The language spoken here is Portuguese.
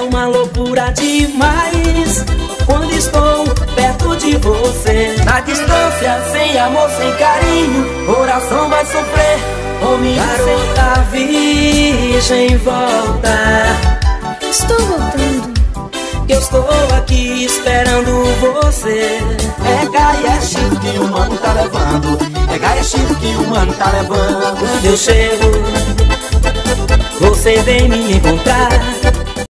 É uma loucura demais quando estou perto de você. Na distância, sem amor, sem carinho, coração vai sofrer. ou me garota virgem, volta. Estou voltando. Eu estou aqui esperando você. É Gaia é Chico que o mano tá levando. É Gaia é Chico que o mano tá levando. Quando eu chego, você vem me encontrar.